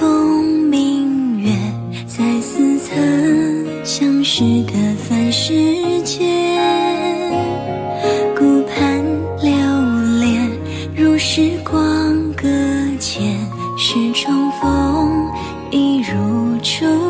风明月在似曾相识的凡世间顾盼流连如时光搁浅是重逢亦如初。